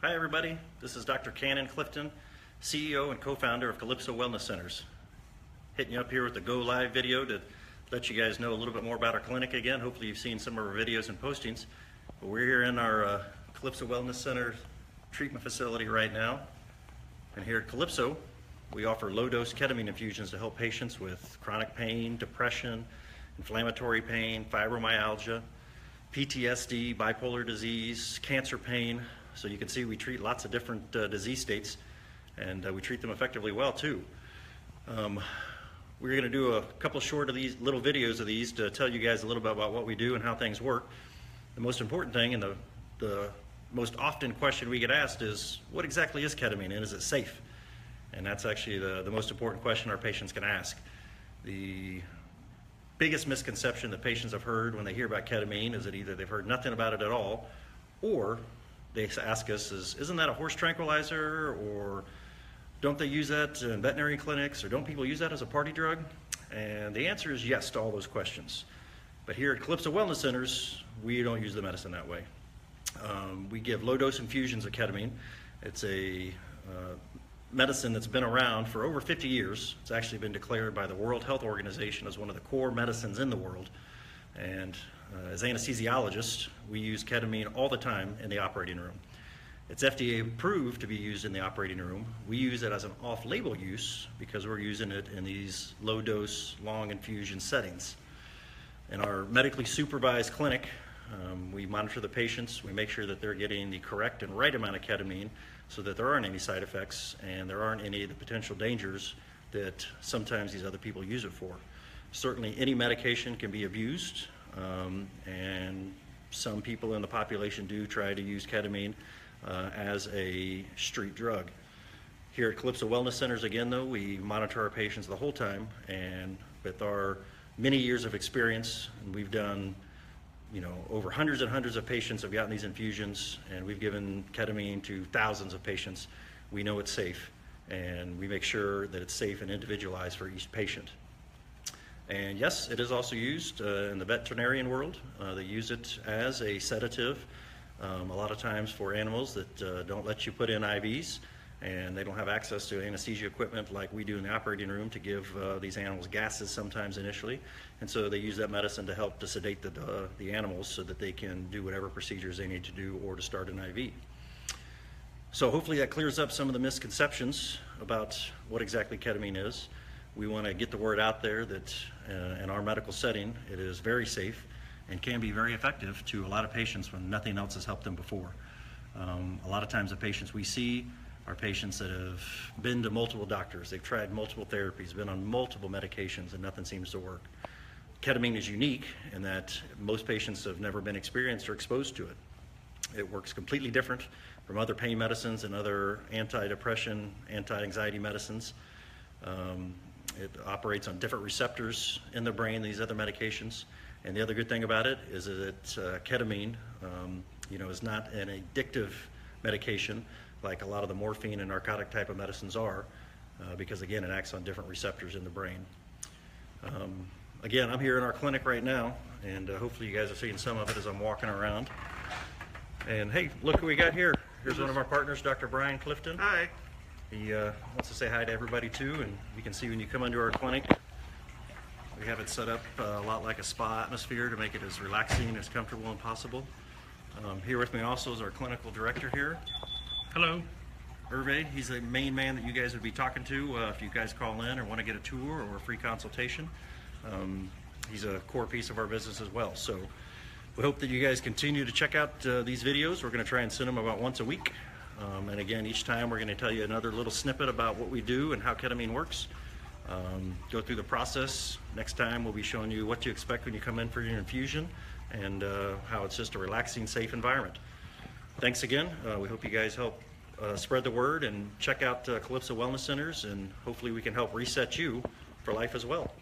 Hi, everybody. This is Dr. Cannon Clifton, CEO and co-founder of Kalypso Wellness Centers. Hitting you up here with the go live video to let you guys know a little bit more about our clinic again. Hopefully you've seen some of our videos and postings. But we're here in our uh, Kalypso Wellness Center treatment facility right now. And here at Kalypso, we offer low-dose ketamine infusions to help patients with chronic pain, depression, inflammatory pain, fibromyalgia, PTSD, bipolar disease, cancer pain. So you can see we treat lots of different uh, disease states and uh, we treat them effectively well too. Um, we're going to do a couple short of these little videos of these to tell you guys a little bit about what we do and how things work. The most important thing and the, the most often question we get asked is what exactly is ketamine and is it safe? And that's actually the, the most important question our patients can ask. The biggest misconception that patients have heard when they hear about ketamine is that either they've heard nothing about it at all or they ask us is isn't that a horse tranquilizer or don't they use that in veterinary clinics or don't people use that as a party drug and the answer is yes to all those questions but here at kalypso wellness centers we don't use the medicine that way um, we give low dose infusions of ketamine it's a uh, medicine that's been around for over 50 years. It's actually been declared by the World Health Organization as one of the core medicines in the world. And uh, as anesthesiologists, we use ketamine all the time in the operating room. It's FDA approved to be used in the operating room. We use it as an off label use because we're using it in these low dose, long infusion settings. In our medically supervised clinic, um, we monitor the patients, we make sure that they're getting the correct and right amount of ketamine so that there aren't any side effects and there aren't any of the potential dangers that sometimes these other people use it for. Certainly, any medication can be abused, um, and some people in the population do try to use ketamine uh, as a street drug. Here at Kalypso Wellness Centers, again, though, we monitor our patients the whole time, and with our many years of experience, and we've done you know, over hundreds and hundreds of patients have gotten these infusions, and we've given ketamine to thousands of patients. We know it's safe, and we make sure that it's safe and individualized for each patient. And yes, it is also used uh, in the veterinarian world. Uh, they use it as a sedative, um, a lot of times for animals that uh, don't let you put in IVs and they don't have access to anesthesia equipment like we do in the operating room to give uh, these animals gases sometimes initially. And so they use that medicine to help to sedate the, uh, the animals so that they can do whatever procedures they need to do or to start an IV. So hopefully that clears up some of the misconceptions about what exactly ketamine is. We want to get the word out there that uh, in our medical setting it is very safe and can be very effective to a lot of patients when nothing else has helped them before. Um, a lot of times the patients we see are patients that have been to multiple doctors, they've tried multiple therapies, been on multiple medications, and nothing seems to work. Ketamine is unique in that most patients have never been experienced or exposed to it. It works completely different from other pain medicines and other anti-depression, anti-anxiety medicines. Um, it operates on different receptors in the brain, these other medications. And the other good thing about it is that uh, ketamine, um, you know, is not an addictive medication like a lot of the morphine and narcotic type of medicines are, uh, because again, it acts on different receptors in the brain. Um, again, I'm here in our clinic right now, and uh, hopefully you guys are seeing some of it as I'm walking around. And hey, look who we got here. Here's one of our partners, Dr. Brian Clifton. Hi. He uh, wants to say hi to everybody too, and you can see when you come into our clinic, we have it set up uh, a lot like a spa atmosphere to make it as relaxing, as comfortable as possible. Um, here with me also is our clinical director here, Hello. Hervé, he's the main man that you guys would be talking to uh, if you guys call in or want to get a tour or a free consultation. Um, he's a core piece of our business as well. So we hope that you guys continue to check out uh, these videos. We're going to try and send them about once a week. Um, and again, each time we're going to tell you another little snippet about what we do and how ketamine works. Um, go through the process. Next time we'll be showing you what to expect when you come in for your infusion and uh, how it's just a relaxing, safe environment. Thanks again. Uh, we hope you guys help uh, spread the word and check out uh, Kalypso Wellness Centers, and hopefully we can help reset you for life as well.